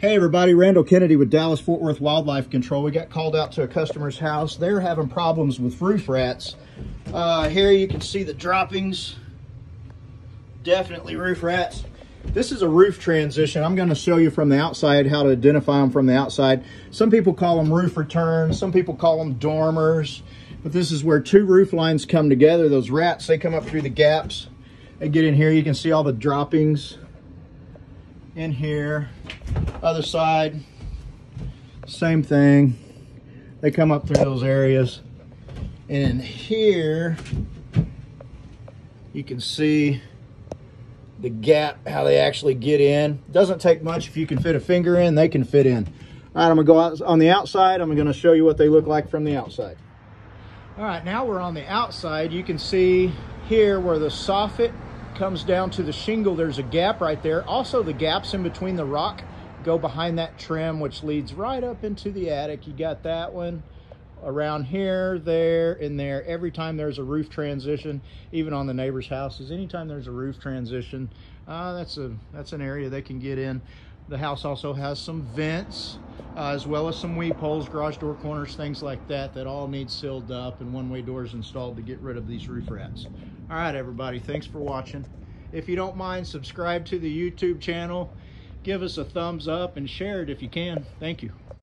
Hey everybody, Randall Kennedy with Dallas Fort Worth Wildlife Control. We got called out to a customer's house. They're having problems with roof rats. Uh, here you can see the droppings. Definitely roof rats. This is a roof transition. I'm going to show you from the outside how to identify them from the outside. Some people call them roof returns. Some people call them dormers. But this is where two roof lines come together. Those rats, they come up through the gaps. They get in here. You can see all the droppings in here. Other side, same thing. They come up through those areas. And here, you can see the gap, how they actually get in. Doesn't take much. If you can fit a finger in, they can fit in. All right, I'm gonna go out on the outside. I'm gonna show you what they look like from the outside. All right, now we're on the outside. You can see here where the soffit comes down to the shingle, there's a gap right there. Also the gaps in between the rock go behind that trim, which leads right up into the attic. You got that one around here, there, and there. Every time there's a roof transition, even on the neighbor's houses, anytime there's a roof transition, uh, that's a that's an area they can get in. The house also has some vents, uh, as well as some weep holes, garage door corners, things like that, that all need sealed up and one-way doors installed to get rid of these roof rats. All right, everybody, thanks for watching. If you don't mind, subscribe to the YouTube channel, give us a thumbs up, and share it if you can. Thank you.